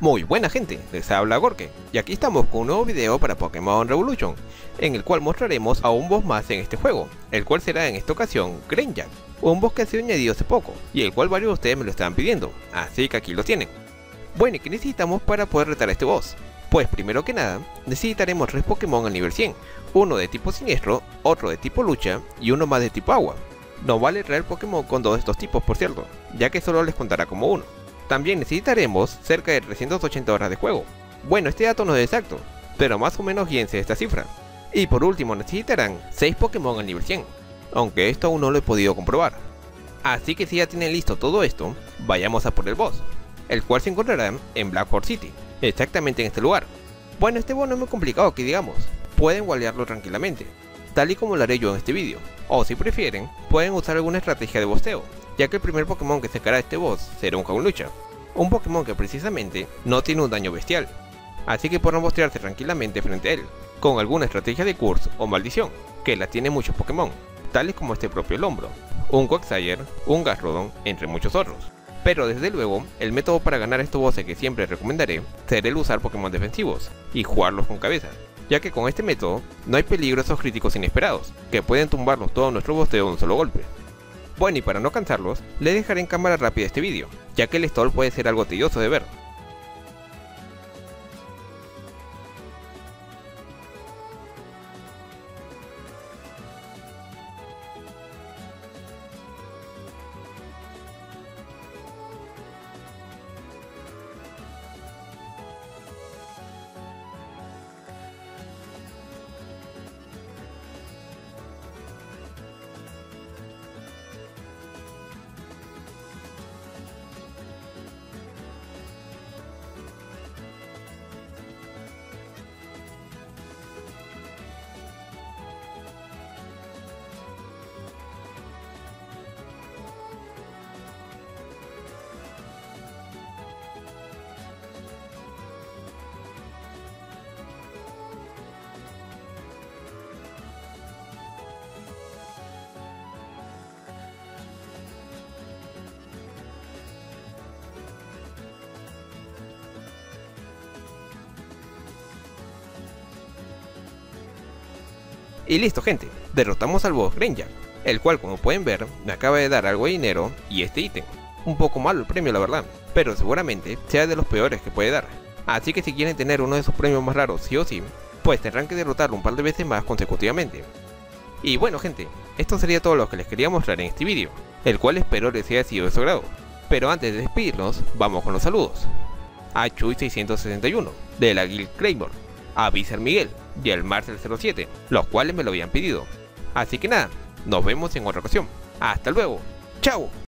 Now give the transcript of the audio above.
Muy buena gente, les habla Gorke, y aquí estamos con un nuevo video para Pokémon Revolution, en el cual mostraremos a un boss más en este juego, el cual será en esta ocasión Granger, un boss que ha sido añadido hace poco, y el cual varios de ustedes me lo estaban pidiendo, así que aquí lo tienen. Bueno, ¿y qué necesitamos para poder retar este boss? Pues primero que nada, necesitaremos tres Pokémon al nivel 100, uno de tipo siniestro, otro de tipo lucha y uno más de tipo agua. No vale traer Pokémon con dos de estos tipos por cierto, ya que solo les contará como uno. También necesitaremos cerca de 380 horas de juego. Bueno, este dato no es exacto, pero más o menos guíense esta cifra. Y por último necesitarán 6 Pokémon al nivel 100, aunque esto aún no lo he podido comprobar. Así que si ya tienen listo todo esto, vayamos a por el boss, el cual se encontrará en Blackford City, exactamente en este lugar. Bueno, este boss no es muy complicado que digamos, pueden guardarlo tranquilamente, tal y como lo haré yo en este vídeo, o si prefieren, pueden usar alguna estrategia de bosteo, ya que el primer Pokémon que sacará este boss será un Lucha, un Pokémon que precisamente no tiene un daño bestial, así que podrán bostearse tranquilamente frente a él, con alguna estrategia de Curse o Maldición, que la tiene muchos Pokémon, tales como este propio Lombro, un Quagsire, un Gasrodon, entre muchos otros. Pero desde luego, el método para ganar estos bosses que siempre recomendaré será el usar Pokémon defensivos y jugarlos con cabeza, ya que con este método no hay peligros críticos inesperados, que pueden tumbarlos todo nuestro bosteo de un solo golpe. Bueno y para no cansarlos, les dejaré en cámara rápida este vídeo, ya que el stall puede ser algo tedioso de ver, Y listo gente, derrotamos al boss Granger, el cual como pueden ver me acaba de dar algo de dinero y este ítem. Un poco malo el premio la verdad, pero seguramente sea de los peores que puede dar. Así que si quieren tener uno de esos premios más raros sí o sí, pues tendrán que derrotarlo un par de veces más consecutivamente. Y bueno gente, esto sería todo lo que les quería mostrar en este vídeo, el cual espero les haya sido de su agrado. Pero antes de despedirnos, vamos con los saludos. A Chuy661, de la Guild Claymore, a Vicer Miguel y al Marcel 07, los cuales me lo habían pedido. Así que nada, nos vemos en otra ocasión. Hasta luego. Chao.